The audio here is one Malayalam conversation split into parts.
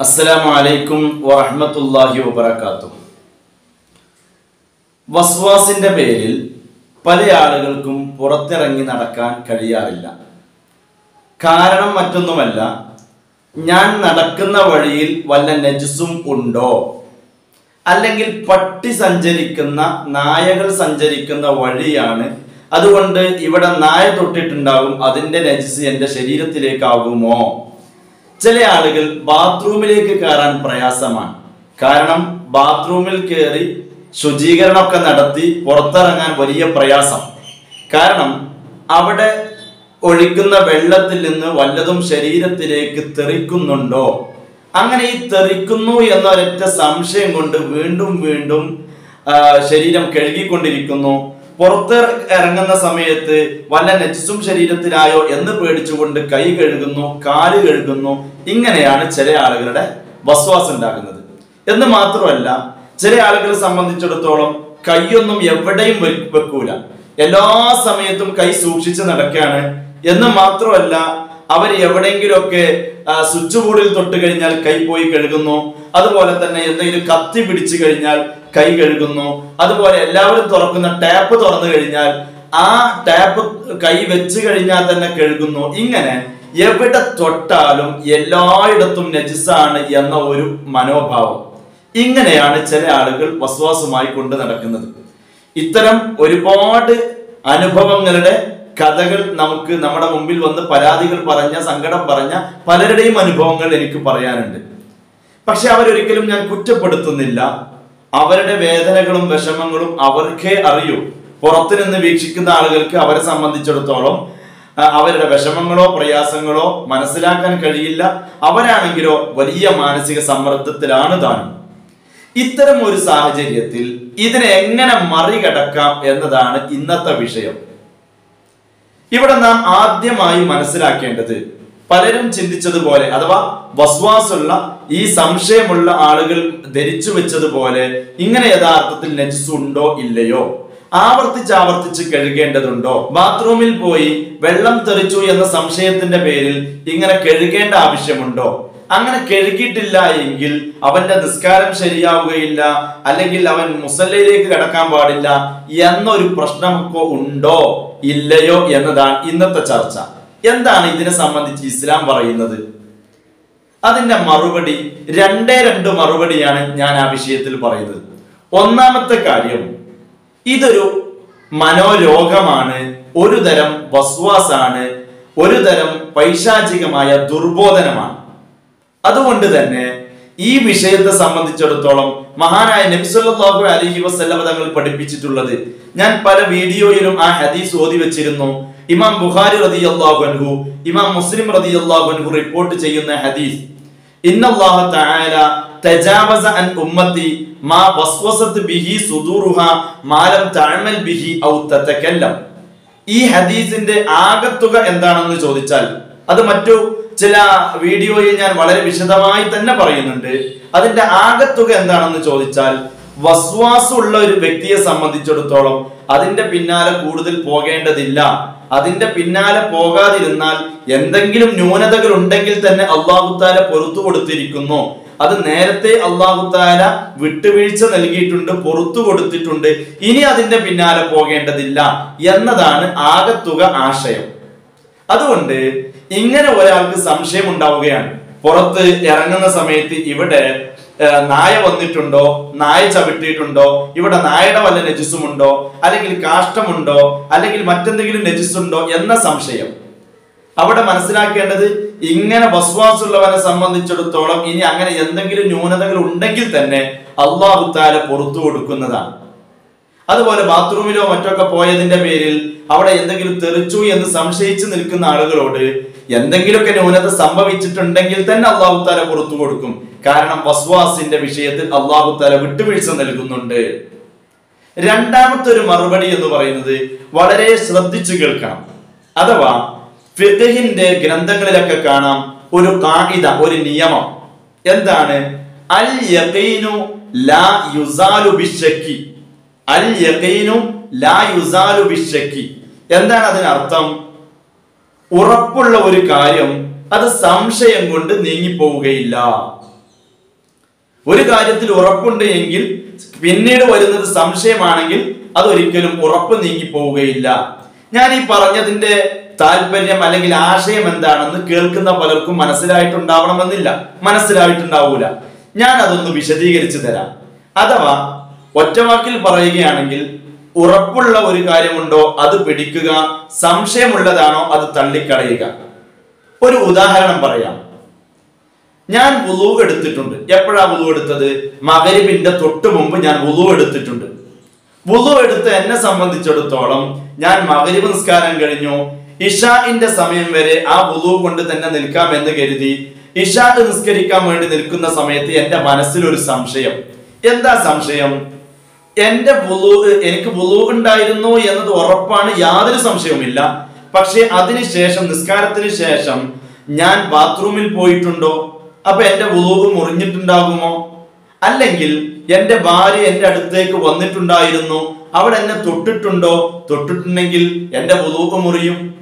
അസ്സലാമു അലൈക്കും വറഹ്മത്തുള്ളാഹി വബറകാതുഹു. വസ്വാസിന്റെ പേരിൽ പല ആളുകൾക്കും പുറത്തിറങ്ങി നടക്കാൻ കഴിയാറില്ല. കാരണം മറ്റൊന്നുമല്ല ഞാൻ നടക്കുന്ന വഴിയിൽ വല്ല നജസും ഉണ്ടോ? അല്ലെങ്കിൽ പട്ടി സഞ്ചരിക്കുന്ന നായകൾ സഞ്ചരിക്കുന്ന വഴിയാണ്. അതുകൊണ്ട് ഇവിടെ നായ തൊട്ടിട്ടുണ്ടാകും അതിന്റെ നജസ് എന്റെ ശരീരത്തിലേക്കാകുമോ? ചില ആളുകൾ ബാത്റൂമിലേക്ക് കയറാൻ പ്രയാസമാണ്. കാരണം ബാത്റൂമിൽ കയറി ശുചീകരണമൊക്കെ നടത്തി പുറത്തിറങ്ങാൻ വലിയ പ്രയാസം. കാരണം അവിടെ ഒഴിക്കുന്ന വെള്ളത്തിൽ നിന്ന് വല്ലതും ശരീരത്തിലേക്ക് തെറിക്കുന്നുണ്ടോ? അങ്ങനെ ഈ തെറിക്കുന്നു എന്നൊരൊറ്റ സംശയം കൊണ്ട് വീണ്ടും വീണ്ടും ശരീരം കഴുകിക്കൊണ്ടിരിക്കുന്നു. പുറത്ത് ഇറങ്ങുന്ന സമയത്ത് വല്ല നെജസും ശരീരത്തിലായോ എന്ന് പേടിച്ചുകൊണ്ട് കൈ കഴുകുന്നു കാൽ കഴുകുന്നു. ഇങ്ങനെയാണ് ചില ആളുകളുടെ വസ്വാസം ഉണ്ടാകുന്നത്. എന്ന് മാത്രമല്ല ചില ആളുകളെ സംബന്ധിച്ചിടത്തോളം കൈയൊന്നും എവിടെയും വെക്കൂല. എല്ലാ സമയത്തും കൈ സൂക്ഷിച്ച് നടക്കുകയാണ് എന്ന് മാത്രമല്ല അവർ എവിടെയെങ്കിലുമൊക്കെ സ്വിച്ച് ബോർഡിൽ തൊട്ട് കഴിഞ്ഞാൽ കൈ പോയി കഴുകുന്നു. അതുപോലെ തന്നെ എന്തെങ്കിലും കത്തി പിടിച്ചു കഴിഞ്ഞാൽ കൈ കഴുകുന്നു. അതുപോലെ എല്ലാവരും തുറക്കുന്ന ടാപ്പ് തുറന്നു കഴിഞ്ഞാൽ ആ ടാപ്പ് കൈ വെച്ച് കഴിഞ്ഞാൽ തന്നെ കഴുകുന്നു. ഇങ്ങനെ എവിടെ തൊട്ടാലും എല്ലായിടത്തും നജിസാണ് എന്ന ഒരു മനോഭാവം. ഇങ്ങനെയാണ് ചില ആളുകൾ വസ്വാസമായി കൊണ്ട് നടക്കുന്നത്. ഇത്തരം ഒരുപാട് അനുഭവങ്ങളുടെ കഥകൾ നമുക്ക് നമ്മുടെ മുമ്പിൽ വന്ന് പരാതികൾ പറഞ്ഞ സങ്കടം പറഞ്ഞ പലരുടെയും അനുഭവങ്ങൾ എനിക്ക് പറയാനുണ്ട്. പക്ഷെ അവരൊരിക്കലും ഞാൻ കുറ്റപ്പെടുത്തുന്നില്ല. അവരുടെ വേദനകളും വിഷമങ്ങളും അവർക്കേ അറിയൂ. പുറത്തു നിന്ന് വീക്ഷിക്കുന്ന ആളുകൾക്ക് അവരെ സംബന്ധിച്ചിടത്തോളം അവരുടെ വിഷമങ്ങളോ പ്രയാസങ്ങളോ മനസ്സിലാക്കാൻ കഴിയില്ല. അവരാണെങ്കിലോ വലിയ മാനസിക സമ്മർദ്ദത്തിലാണ് താനും. ഇത്തരം ഒരു സാഹചര്യത്തിൽ ഇതിനെ എങ്ങനെ മറികടക്കാം എന്നതാണ് ഇന്നത്തെ വിഷയം. ഇവിടെ നാം ആദ്യമായി മനസ്സിലാക്കേണ്ടത് പലരും ചിന്തിച്ചതുപോലെ അഥവാ വസ്വാസുള്ള ഈ സംശയമുള്ള ആളുകൾ ധരിച്ചു വെച്ചതുപോലെ ഇങ്ങനെ യഥാർത്ഥത്തിൽ നജസ് ഉണ്ടോ ഇല്ലയോ? ആവർത്തിച്ച് ആവർത്തിച്ച് കഴുകേണ്ടതുണ്ടോ? ബാത്റൂമിൽ പോയി വെള്ളം തെറിച്ചു എന്ന സംശയത്തിന്റെ പേരിൽ ഇങ്ങനെ കഴുകേണ്ട ആവശ്യമുണ്ടോ? അങ്ങനെ കഴുകിയിട്ടില്ല എങ്കിൽ അവന്റെ നിസ്കാരം ശരിയാവുകയില്ല അല്ലെങ്കിൽ അവൻ മുസല്ലയിലേക്ക് കടക്കാൻ പാടില്ല എന്നൊരു പ്രശ്നമൊക്കെ ഉണ്ടോ ഇല്ലയോ എന്നതാണ് ഇന്നത്തെ ചർച്ച. എന്താണ് ഇതിനെ സംബന്ധിച്ച് ഇസ്ലാം പറയുന്നത്? അതിന്റെ മറുപടി രണ്ടേ രണ്ട് മറുപടിയാണ് ഞാൻ ആ വിഷയത്തിൽ പറയുന്നത്. ഒന്നാമത്തെ കാര്യം ഇതൊരു മനോരോഗമാണ് ഒരു തരം വസ്വാസാണ് ഒരു തരം പൈശാചികമായ ദുർബോധനമാണ്. അതുകൊണ്ട് തന്നെ ഈ വിഷയത്തെ സംബന്ധിച്ചിടത്തോളം മഹാനായ നബിസല്ലാഹു അലഹി വസ്ല്ലം തങ്ങൾ പഠിപ്പിച്ചിട്ടുള്ളത്. ഞാൻ പല വീഡിയോയിലും ആ ഹദീസ് ഓതി വെച്ചിരുന്നു. ഇമാം ബുഖാരി റതി അൻഹു ഇമാം മുസ്ലിം റതി അൻഹു റിപ്പോർട്ട് ചെയ്യുന്ന ഹദീസ് ഇന്നല്ലാഹ തആല തജാവസ അൻ ഉമ്മത്തി മാ വസ്വസത് ബിഹി സുദൂറുഹ മാ ലം തഅമൽ ബിഹി ഔ തതകല്ലം. ഈ ഹദീസിന്റെ ആകത്തുക എന്താണെന്ന് ചോദിച്ചാൽ അത് മറ്റു ചില വീഡിയോയിൽ ഞാൻ വളരെ വിശദമായി തന്നെ പറയുന്നുണ്ട്. അതിന്റെ ആകത്തുക എന്താണെന്ന് ചോദിച്ചാൽ വസ്വാസുള്ള ഒരു വ്യക്തിയെ സംബന്ധിച്ചിടത്തോളം അതിന്റെ പിന്നാലെ കൂടുതൽ പോകേണ്ടതില്ല. അതിന്റെ പിന്നാലെ പോകാതിരുന്നാൽ എന്തെങ്കിലും ന്യൂനതകൾ ഉണ്ടെങ്കിൽ തന്നെ അള്ളാഹുത്താല പൊറത്തു കൊടുത്തിരിക്കുന്നു. അത് നേരത്തെ അള്ളാഹുത്താല വിട്ടുവീഴ്ച നൽകിയിട്ടുണ്ട് പുറത്തു കൊടുത്തിട്ടുണ്ട്. ഇനി അതിന്റെ പിന്നാലെ പോകേണ്ടതില്ല എന്നതാണ് ആകത്തുക ആശയം. അതുകൊണ്ട് ഇങ്ങനെ ഒരാൾക്ക് സംശയം ഉണ്ടാവുകയാണ്. പുറത്ത് ഇറങ്ങുന്ന സമയത്ത് ഇവിടെ നായ വന്നിട്ടുണ്ടോ? നായ ചവിട്ടിയിട്ടുണ്ടോ? ഇവിടെ നായയുടെ വല്ല രജിസുമുണ്ടോ അല്ലെങ്കിൽ കാഷ്ടമുണ്ടോ? അല്ലെങ്കിൽ മറ്റെന്തെങ്കിലും രജിസുണ്ടോ എന്ന സംശയം. അവിടെ മനസ്സിലാക്കേണ്ടത് ഇങ്ങനെ വസ്വാസുള്ളവനെ സംബന്ധിച്ചിടത്തോളം ഇനി അങ്ങനെ എന്തെങ്കിലും ന്യൂനതകൾ ഉണ്ടെങ്കിൽ തന്നെ അള്ളാഹു താല പുറത്തു കൊടുക്കുന്നതാണ്. അതുപോലെ ബാത്റൂമിലോ മറ്റൊക്കെ പോയതിന്റെ പേരിൽ അവിടെ എന്തെങ്കിലും തെറിച്ചു എന്ന് സംശയിച്ചു നിൽക്കുന്ന ആളുകളോട് എന്തെങ്കിലുമൊക്കെ ന്യൂനത സംഭവിച്ചിട്ടുണ്ടെങ്കിൽ തന്നെ അള്ളാഹു താല പുറത്തു കൊടുക്കും. കാരണം വസ്വാസിന്റെ വിഷയത്തിൽ അള്ളാഹു തല വിട്ടുവീഴ്ച നൽകുന്നുണ്ട്. രണ്ടാമത്തെ ഒരു മറുപടി എന്ന് പറയുന്നത് വളരെ ശ്രദ്ധിച്ചു കേൾക്കണം. അഥവാ ഫിഖഹിന്റെ ഗ്രന്ഥങ്ങളിലൊക്കെ കാണാം ഒരു കായിക ഒരു നിയമം. എന്താണ്? അൽ യഖീനു ലാ യുസാലു ബിശക്കി അൽ യഖീനു ലാ യുസാലു ബിശക്കി എന്താണ് അതിനർത്ഥം? ഉറപ്പുള്ള ഒരു കാര്യം അത് സംശയം കൊണ്ട് നീങ്ങിപ്പോവുകയില്ല. ഒരു കാര്യത്തിൽ ഉറപ്പുണ്ട് എങ്കിൽ പിന്നീട് വരുന്നത് സംശയമാണെങ്കിൽ അതൊരിക്കലും ഉറപ്പ് നീങ്ങി പോവുകയില്ല. ഞാൻ ഈ പറഞ്ഞതിന്റെ താല്പര്യം അല്ലെങ്കിൽ ആശയം എന്താണെന്ന് കേൾക്കുന്ന പലർക്കും മനസ്സിലായിട്ടുണ്ടാവണമെന്നില്ല. മനസ്സിലായിട്ടുണ്ടാവൂല. ഞാൻ അതൊന്ന് വിശദീകരിച്ചു തരാം. അഥവാ ഒറ്റവാക്കിൽ പറയുകയാണെങ്കിൽ ഉറപ്പുള്ള ഒരു കാര്യമുണ്ടോ അത് പിടിക്കുക സംശയമുള്ളതാണോ അത് തള്ളിക്കളയുക. ഒരു ഉദാഹരണം പറയാം. ഞാൻ വുളു എടുത്തിട്ടുണ്ട്. എപ്പോഴാ വുളു എടുത്തത്? മകരിബിന്റെ തൊട്ട് മുമ്പ് ഞാൻ വുളു എടുത്തിട്ടുണ്ട്. വുളു എടുത്ത് എന്നെ സംബന്ധിച്ചിടത്തോളം ഞാൻ മകരിബ് നിസ്കാരം കഴിഞ്ഞു. ഇഷാഇന്റെ സമയം വരെ ആ വുളു കൊണ്ട് തന്നെ നിൽക്കാം എന്ന് കരുതി ഇഷാ നിസ്കരിക്കാൻ വേണ്ടി നിൽക്കുന്ന സമയത്ത് എന്റെ മനസ്സിൽ ഒരു സംശയം. എന്താ സംശയം? എന്റെ വുളൂ എനിക്ക് വുളൂ ഉണ്ടായിരുന്നു എന്നത് ഉറപ്പാണ് യാതൊരു സംശയവുമില്ല. പക്ഷെ അതിനുശേഷം നിസ്കാരത്തിന് ശേഷം ഞാൻ ബാത്റൂമിൽ പോയിട്ടുണ്ടോ? അപ്പൊ എന്റെ വുളൂവ് മുറിഞ്ഞിട്ടുണ്ടാകുമോ? അല്ലെങ്കിൽ എന്റെ ഭാര്യ എന്റെ അടുത്തേക്ക് വന്നിട്ടുണ്ടായിരുന്നു അവൾ എന്നെ തൊട്ടിട്ടുണ്ടോ? തൊട്ടിട്ടുണ്ടെങ്കിൽ എന്റെ വുളൂവ് മുറിയും.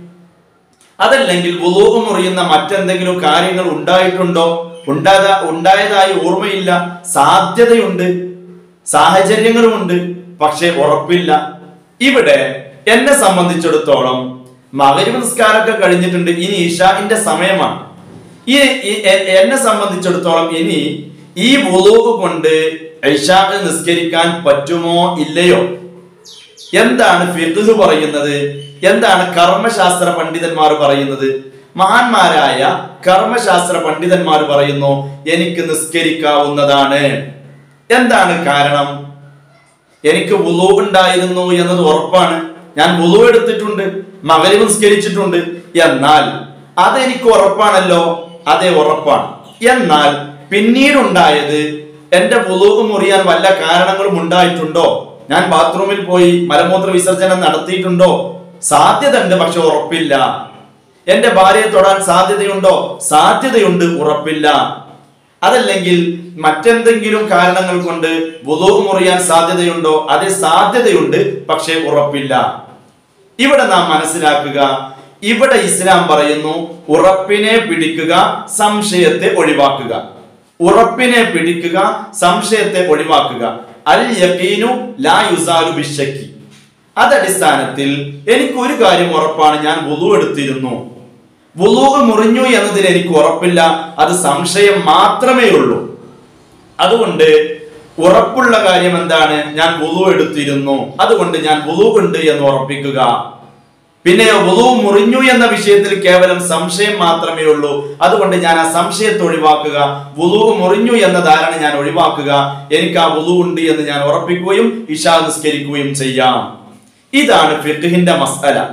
അതല്ലെങ്കിൽ വുളൂവ് മുറിയുന്ന മറ്റെന്തെങ്കിലും കാര്യങ്ങൾ ഉണ്ടായിട്ടുണ്ടോ? ഉണ്ടാകാ ഉണ്ടായതായി ഓർമ്മയില്ല. സാധ്യതയുണ്ട്. സാഹചര്യങ്ങളുമുണ്ട്. പക്ഷേ ഉറപ്പില്ല. ഇവിടെ എന്നെ സംബന്ധിച്ചിടത്തോളം മകരി നിസ്കാരമൊക്കെ കഴിഞ്ഞിട്ടുണ്ട്. ഇനി ഇഷാന്റെ സമയമാണ്. ഈ എന്നെ സംബന്ധിച്ചിടത്തോളം ഇനി ഈ വുളൂവ് കൊണ്ട് ഐഷാഖ് നിസ്കരിക്കാൻ പറ്റുമോ ഇല്ലയോ? എന്താണ് ഫിഖ് പറയുന്നത്? എന്താണ് കർമ്മശാസ്ത്ര പണ്ഡിതന്മാർ പറയുന്നത്? മഹാന്മാരായ കർമ്മശാസ്ത്ര പണ്ഡിതന്മാർ പറയുന്നു എനിക്ക് നിസ്കരിക്കാവുന്നതാണ്. എന്താണ് കാരണം? എനിക്ക് വുളു ഉണ്ടായിരുന്നു എന്നത് ഉറപ്പാണ്. ഞാൻ വുളു എടുത്തിട്ടുണ്ട് മകരി നിസ്കരിച്ചിട്ടുണ്ട്. എന്നാൽ അതെനിക്ക് ഉറപ്പാണല്ലോ. അതെ ഉറപ്പാണ്. എന്നാൽ പിന്നീടുണ്ടായത് എന്റെ പുതുവ് മുറിയാൻ വല്ല കാരണങ്ങളും ഉണ്ടായിട്ടുണ്ടോ? ഞാൻ ബാത്റൂമിൽ പോയി മലമൂത്ര വിസർജനം നടത്തിയിട്ടുണ്ടോ? സാധ്യത ഉണ്ട് പക്ഷെ ഉറപ്പില്ല. എന്റെ ഭാര്യയെ തൊടാൻ സാധ്യതയുണ്ടോ? സാധ്യതയുണ്ട് ഉറപ്പില്ല. അതല്ലെങ്കിൽ മറ്റെന്തെങ്കിലും കാരണങ്ങൾ കൊണ്ട് വുളൂ മുറിയാൻ സാധ്യതയുണ്ടോ? അതെ സാധ്യതയുണ്ട് പക്ഷേ ഉറപ്പില്ല. ഇവിടെ നാം മനസ്സിലാക്കുക ഇവിടെ ഇസ്ലാം പറയുന്നു ഉറപ്പിനെ പിടിക്കുക സംശയത്തെ ഒഴിവാക്കുക. ഉറപ്പിനെ പിടിക്കുക സംശയത്തെ ഒഴിവാക്കുക. അൽ യഖീനു ലാ യുസാലു അതടിസ്ഥാനത്തിൽ എനിക്ക് ഒരു കാര്യം ഉറപ്പാണ് ഞാൻ വുളു എടുത്തിരുന്നു. വുളു മുറിഞ്ഞു എന്നതിൽ എനിക്ക് ഉറപ്പില്ല അത് സംശയം മാത്രമേ ഉള്ളൂ. അതുകൊണ്ട് ഉറപ്പുള്ള കാര്യം എന്താണ്? ഞാൻ വുളു എടുത്തിരുന്നു. അതുകൊണ്ട് ഞാൻ വുളു ഉണ്ട് എന്ന് ഉറപ്പിക്കുക. പിന്നെയോ വധു മുറിഞ്ഞു എന്ന വിഷയത്തിൽ കേവലം സംശയം മാത്രമേ ഉള്ളൂ. അതുകൊണ്ട് ഞാൻ ആ സംശയത്തെ ഒഴിവാക്കുക വധു മുറിഞ്ഞു എന്ന ധാരണ ഞാൻ ഒഴിവാക്കുക എനിക്ക് ആ വധു ഉണ്ട് എന്ന് ഞാൻ ഉറപ്പിക്കുകയും ഇഷാ നിസ്കരിക്കുകയും ചെയ്യാം. ഇതാണ് ഫിഖിന്റെ മസ്അല.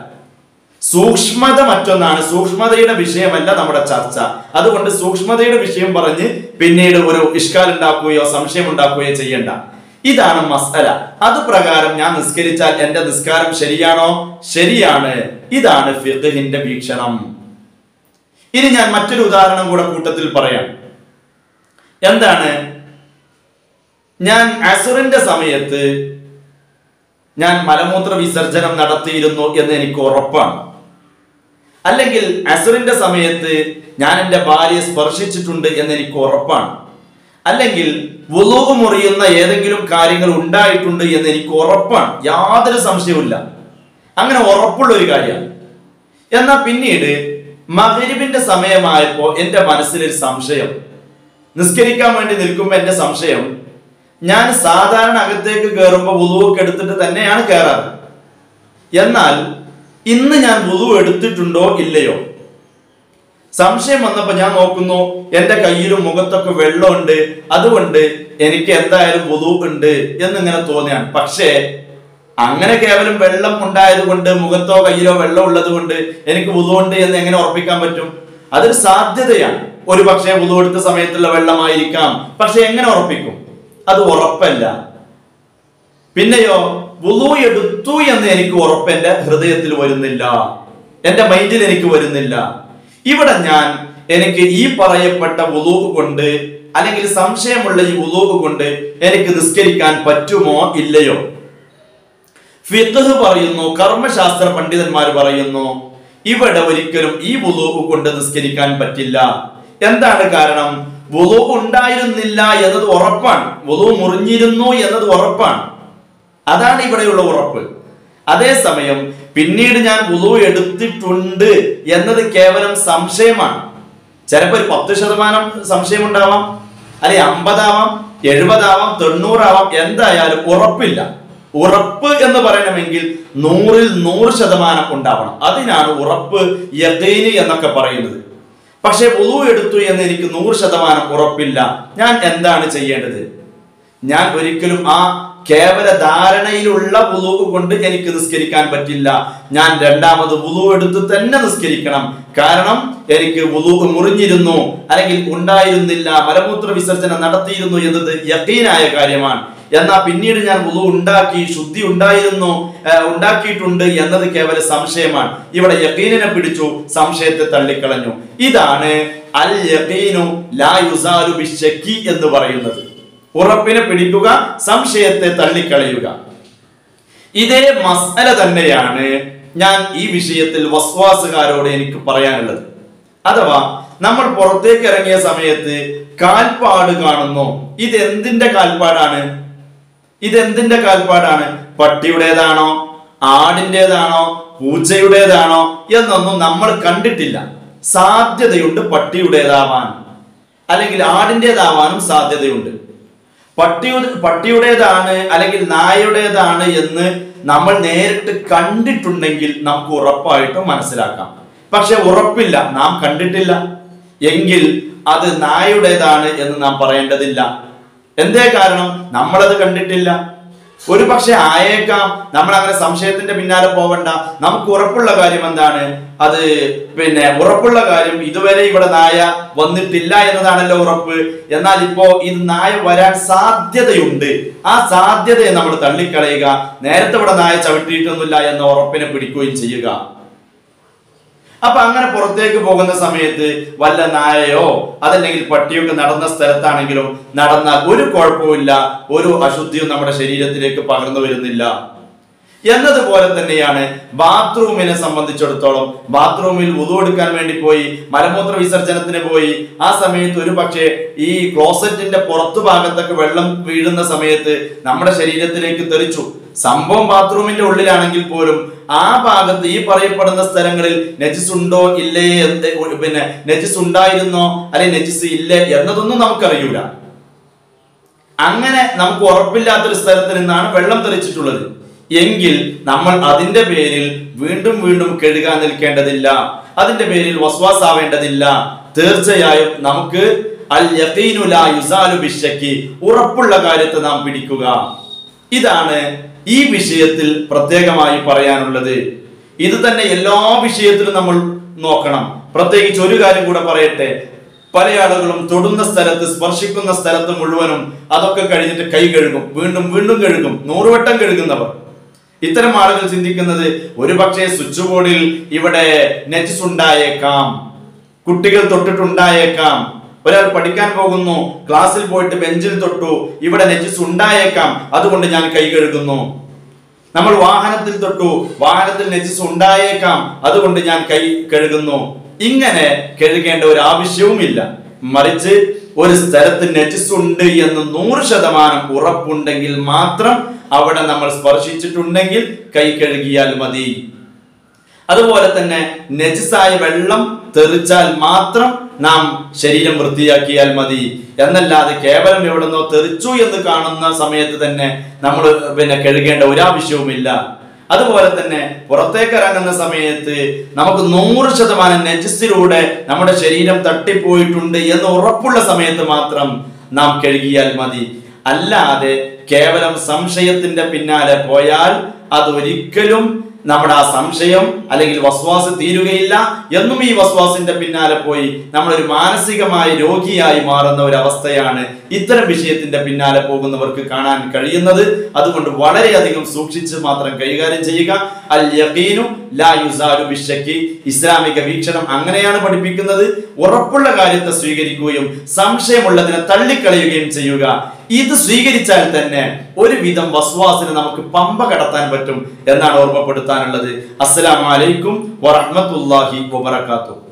സൂക്ഷ്മത മറ്റൊന്നാണ്. സൂക്ഷ്മതയുടെ വിഷയമല്ല നമ്മുടെ ചർച്ച. അതുകൊണ്ട് സൂക്ഷ്മതയുടെ വിഷയം പറഞ്ഞ് പിന്നീട് ഒരു ഇഷ്കാൽ ഉണ്ടാക്കുകയോ സംശയം ഉണ്ടാക്കുകയോ ചെയ്യണ്ട. ഇതാണ് മസ്അല. അത് പ്രകാരം ഞാൻ നിസ്കരിച്ചാൽ എന്റെ നിസ്കാരം ശരിയാണോ? ശരിയാണ്. ഇതാണ് ഫിഖിന്റെ വീക്ഷണം. ഇനി ഞാൻ മറ്റൊരു ഉദാഹരണം കൂടെ കൂട്ടത്തിൽ പറയാം. എന്താണ്? ഞാൻ അസുറിന്റെ സമയത്ത് ഞാൻ മലമൂത്ര വിസർജനം നടത്തിയിരുന്നു എന്ന് എനിക്ക് ഉറപ്പാണ്. അല്ലെങ്കിൽ അസുറിന്റെ സമയത്ത് ഞാൻ എന്റെ ഭാര്യയെ സ്പർശിച്ചിട്ടുണ്ട് എന്ന് എനിക്ക് ഉറപ്പാണ്. അല്ലെങ്കിൽ വുളൂവ് മുറിയുന്ന ഏതെങ്കിലും കാര്യങ്ങൾ ഉണ്ടായിട്ടുണ്ട് എന്ന് എനിക്ക് ഉറപ്പാണ്. യാതൊരു സംശയവുമില്ല അങ്ങനെ ഉറപ്പുള്ള ഒരു കാര്യമാണ്. എന്നാൽ പിന്നീട് മകരിബിന്റെ സമയമായപ്പോൾ എന്റെ മനസ്സിലൊരു സംശയം. നിസ്കരിക്കാൻ വേണ്ടി നിൽക്കുമ്പോൾ എന്റെ സംശയം ഞാൻ സാധാരണ അകത്തേക്ക് കയറുമ്പോൾ വുളുവൊക്കെ എടുത്തിട്ട് തന്നെയാണ് കയറാറ് എന്നാൽ ഇന്ന് ഞാൻ വുളു എടുത്തിട്ടുണ്ടോ ഇല്ലയോ? സംശയം വന്നപ്പോ ഞാൻ നോക്കുന്നു എന്റെ കയ്യിലും മുഖത്തൊക്കെ വെള്ളമുണ്ട് അതുകൊണ്ട് എനിക്ക് എന്തായാലും പൊതു ഉണ്ട് എന്നിങ്ങനെ തോന്നിയാണ്. പക്ഷേ അങ്ങനെ കേവലം വെള്ളം ഉണ്ടായത് കൊണ്ട് മുഖത്തോ കയ്യിലോ വെള്ളം ഉള്ളത് കൊണ്ട് എനിക്ക് ഉണ്ട് എന്ന് എങ്ങനെ ഉറപ്പിക്കാൻ പറ്റും? അതൊരു സാധ്യതയാണ്. ഒരു പക്ഷേ വുളു എടുത്ത സമയത്തുള്ള വെള്ളമായിരിക്കാം. പക്ഷെ എങ്ങനെ ഉറപ്പിക്കും? അത് ഉറപ്പല്ല. പിന്നെയോ വുളു എടുത്തു എന്ന് എനിക്ക് ഉറപ്പ് എന്റെ ഹൃദയത്തിൽ വരുന്നില്ല. എന്റെ മൈൻഡിൽ എനിക്ക് വരുന്നില്ല. ഇവിടെ ഞാൻ എനിക്ക് ഈ പറയപ്പെട്ട ഉലൂഹ് കൊണ്ട് അല്ലെങ്കിൽ സംശയമുള്ള ഈ ഉലൂഹ് കൊണ്ട് എനിക്ക് നിസ്കരിക്കാൻ പറ്റുമോ ഇല്ലയോ? ഫിഖ് പറയുന്നു കർമ്മശാസ്ത്ര പണ്ഡിതന്മാർ പറയുന്നു ഇവിടെ ഒരിക്കലും ഈ വുളൂഹ് കൊണ്ട് നിസ്കരിക്കാൻ പറ്റില്ല. എന്താണ് കാരണം? വുളു ഉണ്ടായിരുന്നില്ല എന്നത് ഉറപ്പാണ്. വുളു മുറിഞ്ഞിരുന്നു എന്നത് ഉറപ്പാണ്. അതാണ് ഇവിടെയുള്ള ഉറപ്പ്. അതേസമയം പിന്നീട് ഞാൻ വുളു എടുത്തിട്ടുണ്ട് എന്നത് കേവലം സംശയമാണ്. ചിലപ്പോൾ ഒരു പത്ത് ശതമാനം സംശയം ഉണ്ടാവാം അല്ലെ അമ്പതാവാം എഴുപതാവാം തൊണ്ണൂറാവാം എന്തായാലും ഉറപ്പില്ല. ഉറപ്പ് എന്ന് പറയണമെങ്കിൽ നൂറിൽ നൂറ് ശതമാനം ഉണ്ടാവണം. അതിനാണ് ഉറപ്പ് യഥീന് എന്നൊക്കെ പറയുന്നത്. പക്ഷെ വുളു എടുത്തു എന്ന് എനിക്ക് നൂറ് ശതമാനം ഉറപ്പില്ല. ഞാൻ എന്താണ് ചെയ്യേണ്ടത്? ഞാൻ ഒരിക്കലും ആ കേവല ധാരണയിലുള്ള വുളു കൊണ്ട് എനിക്ക് നിസ്കരിക്കാൻ പറ്റില്ല. ഞാൻ രണ്ടാമത് വുളു എടുത്ത് തന്നെ നിസ്കരിക്കണം. കാരണം എനിക്ക് വുളു മുറിഞ്ഞിരുന്നു. അല്ലെങ്കിൽ ഉണ്ടായിരുന്നില്ല. മലമൂത്ര വിസർജനം നടത്തിയിരുന്നു എന്നത് യക്കീനായ കാര്യമാണ്. എന്നാൽ പിന്നീട് ഞാൻ വുളു ഉണ്ടാക്കി ശുദ്ധി ഉണ്ടായിരുന്നു ഉണ്ടാക്കിയിട്ടുണ്ട് എന്നത് കേവല സംശയമാണ്. ഇവിടെ യക്കീനെ പിടിച്ചു സംശയത്തെ തള്ളിക്കളഞ്ഞു. ഇതാണ് അൽ യക്കീനു ലാ യുസാലു ബിശ്ശക്കി എന്ന് പറയുന്നത്. ഉറപ്പിനെ പിടിക്കുക സംശയത്തെ തള്ളിക്കളയുക. ഇതേ മസല തന്നെയാണ് ഞാൻ ഈ വിഷയത്തിൽ വസ്വാസുകാരോട് എനിക്ക് പറയാനുള്ളത്. അഥവാ നമ്മൾ പുറത്തേക്ക് ഇറങ്ങിയ സമയത്ത് കാൽപ്പാട് കാണുന്നു. ഇത് എന്തിന്റെ കാൽപ്പാടാണ്? ഇതെന്തിന്റെ കാൽപ്പാടാണ്? പട്ടിയുടേതാണോ? ആടിന്റെതാണോ പൂച്ചയുടേതാണോ? എന്നൊന്നും നമ്മൾ കണ്ടിട്ടില്ല. സാധ്യതയുണ്ട് പട്ടിയുടേതാവാൻ. അല്ലെങ്കിൽ ആടിന്റെതാവാനും സാധ്യതയുണ്ട്. പട്ടി പട്ടിയുടേതാണ് അല്ലെങ്കിൽ നായയുടേതാണ് എന്ന് നമ്മൾ നേരിട്ട് കണ്ടിട്ടുണ്ടെങ്കിൽ നമുക്ക് ഉറപ്പായിട്ടും മനസ്സിലാക്കാം. പക്ഷെ ഉറപ്പില്ല. നാം കണ്ടിട്ടില്ല. എങ്കിൽ അത് നായയുടേതാണ് എന്ന് നാം പറയേണ്ടതില്ല. എന്തേ കാരണം? നമ്മളത് കണ്ടിട്ടില്ല. ഒരു പക്ഷെ ആയേക്കാം. നമ്മൾ അങ്ങനെ സംശയത്തിന്റെ പിന്നാലെ പോവണ്ട. നമുക്ക് ഉറപ്പുള്ള കാര്യം എന്താണ്? അത് പിന്നെ ഉറപ്പുള്ള കാര്യം ഇതുവരെ ഇവിടെ നായ വന്നിട്ടില്ല എന്നതാണല്ലോ ഉറപ്പ്. എന്നാൽ ഇപ്പോ ഇത് നായ വരാൻ സാധ്യതയുണ്ട്. ആ സാധ്യതയെ നമ്മൾ തള്ളിക്കളയുക. നേരത്തെ ഇവിടെ നായ ചവിട്ടിയിട്ടൊന്നുമില്ല എന്ന ഉറപ്പിനെ പിടിക്കുകയും ചെയ്യുക. അപ്പൊ അങ്ങനെ പുറത്തേക്ക് പോകുന്ന സമയത്ത് വല്ല നായയോ അതല്ലെങ്കിൽ പട്ടിയൊക്കെ നടന്ന സ്ഥലത്താണെങ്കിലും നടന്ന ഒരു കുഴപ്പമില്ല ഒരു അശുദ്ധിയും നമ്മുടെ ശരീരത്തിലേക്ക് പകർന്നു വരുന്നില്ല. എന്നതുപോലെ തന്നെയാണ് ബാത്റൂമിനെ സംബന്ധിച്ചിടത്തോളം. ബാത്റൂമിൽ ഉതു എടുക്കാൻ വേണ്ടി പോയി മലമൂത്ര വിസർജനത്തിന് പോയി. ആ സമയത്ത് ഒരു പക്ഷേ ഈ ക്ലോസറ്റിന്റെ പുറത്തു ഭാഗത്തൊക്കെ വെള്ളം വീഴുന്ന സമയത്ത് നമ്മുടെ ശരീരത്തിലേക്ക് തെറിച്ചു. സംഭവം ബാത്റൂമിന്റെ ഉള്ളിലാണെങ്കിൽ പോലും ആ ഭാഗത്ത് ഈ പറയപ്പെടുന്ന സ്ഥലങ്ങളിൽ നജിസ് ഉണ്ടോ ഇല്ലേ പിന്നെ നജിസ് ഉണ്ടായിരുന്നോ അല്ലെ നജിസ് ഇല്ലേ എന്നതൊന്നും നമുക്കറിയൂല. അങ്ങനെ നമുക്ക് ഉറപ്പില്ലാത്തൊരു സ്ഥലത്ത് നിന്നാണ് വെള്ളം തെറിച്ചിട്ടുള്ളത്. എങ്കിൽ നമ്മൾ അതിന്റെ പേരിൽ വീണ്ടും വീണ്ടും കെഴുകാൻ നിൽക്കേണ്ടതില്ല. അതിന്റെ പേരിൽ വസ്വാസാവേണ്ടതില്ല. തീർച്ചയായും നമുക്ക് അൽ ഉറപ്പുള്ള കാര്യത്തെ നാം പിടിക്കുക. ഇതാണ് ഈ വിഷയത്തിൽ പ്രത്യേകമായി പറയാനുള്ളത്. ഇത് തന്നെ എല്ലാ വിഷയത്തിലും നമ്മൾ നോക്കണം. പ്രത്യേകിച്ച് ഒരു കാര്യം കൂടെ പറയട്ടെ. പല ആളുകളും തൊടുന്ന സ്ഥലത്ത് സ്പർശിക്കുന്ന സ്ഥലത്ത് മുഴുവനും അതൊക്കെ കഴിഞ്ഞിട്ട് കൈ കഴുകും. വീണ്ടും വീണ്ടും കഴുകും. നൂറുവട്ടം കഴുകുന്നവർ. ഇത്തരം ആളുകൾ ചിന്തിക്കുന്നത് ഒരുപക്ഷെ സ്വിച്ച് ബോർഡിൽ ഇവിടെ നെറ്റ്സ് ഉണ്ടായേക്കാം കുട്ടികൾ തൊട്ടിട്ടുണ്ടായേക്കാം ഒരാൾ പഠിക്കാൻ പോകുന്നു ക്ലാസ്സിൽ പോയിട്ട് ബെഞ്ചിൽ തൊട്ടു ഇവിടെ നെറ്റ്സ് ഉണ്ടായേക്കാം അതുകൊണ്ട് ഞാൻ കൈ കഴുകുന്നു. നമ്മൾ വാഹനത്തിൽ തൊട്ടു വാഹനത്തിൽ നെറ്റ്സ് ഉണ്ടായേക്കാം അതുകൊണ്ട് ഞാൻ കൈ കഴുകുന്നു. ഇങ്ങനെ കഴുകേണ്ട ഒരു ആവശ്യവുമില്ല. മറിച്ച് ഒരു സ്ഥലത്ത് നെറ്റ്സ് ഉണ്ട് എന്ന് നൂറ് ശതമാനം ഉറപ്പുണ്ടെങ്കിൽ മാത്രം അവിടെ നമ്മൾ സ്പർശിച്ചിട്ടുണ്ടെങ്കിൽ കൈ കഴുകിയാൽ മതി. അതുപോലെ തന്നെ നെജസായ വെള്ളം തെറിച്ചാൽ മാത്രം നാം ശരീരം വൃത്തിയാക്കിയാൽ മതി. എന്നല്ലാതെ കേവലം എവിടെന്നോ തെറിച്ചു എന്ന് കാണുന്ന സമയത്ത് തന്നെ നമ്മൾ പിന്നെ കഴുകേണ്ട ഒരാവശ്യവുമില്ല. അതുപോലെ തന്നെ പുറത്തേക്ക് ഇറങ്ങുന്ന സമയത്ത് നമുക്ക് നൂറ് ശതമാനം നെജസ്സിലൂടെ നമ്മുടെ ശരീരം തട്ടിപ്പോയിട്ടുണ്ട് എന്ന് ഉറപ്പുള്ള സമയത്ത് മാത്രം നാം കഴുകിയാൽ മതി. അല്ലാതെ കേവലം സംശയത്തിന്റെ പിന്നാലെ പോയാൽ അത് ഒരിക്കലും നമ്മുടെ ആ സംശയം അല്ലെങ്കിൽ വസ്വാസ് തീരുകയില്ല എന്നും ഈ വസ്വാസിന്റെ പിന്നാലെ പോയി നമ്മളൊരു മാനസികമായ രോഗിയായി മാറുന്ന ഒരു അവസ്ഥയാണ് ഇത്തരം വിഷയത്തിന്റെ പിന്നാലെ പോകുന്നവർക്ക് കാണാൻ കഴിയുന്നത്. അതുകൊണ്ട് വളരെയധികം സൂക്ഷിച്ച് മാത്രം കൈകാര്യം ചെയ്യുക. അൽ യഖീനു ലാ ഇസ്ലാമിക വീക്ഷണം അങ്ങനെയാണ് പഠിപ്പിക്കുന്നത്. ഉറപ്പുള്ള കാര്യത്തെ സ്വീകരിക്കുകയും സംശയമുള്ളതിനെ തള്ളിക്കളയുകയും ചെയ്യുക. ഇത് സ്വീകരിച്ചാൽ തന്നെ ഒരുവിധം വസ്വാസിന് നമുക്ക് പമ്പ കടത്താൻ പറ്റും എന്നാണ് ഓർമ്മപ്പെടുത്താനുള്ളത്. അസ്സലാമലൈക്കും വറഹ്മത്തുള്ളാഹി വബറകാതുഹു.